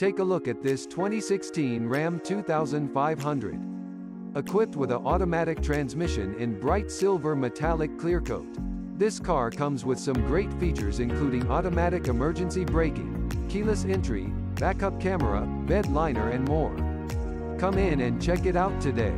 Take a look at this 2016 Ram 2500. Equipped with an automatic transmission in bright silver metallic clear coat. This car comes with some great features including automatic emergency braking, keyless entry, backup camera, bed liner and more. Come in and check it out today.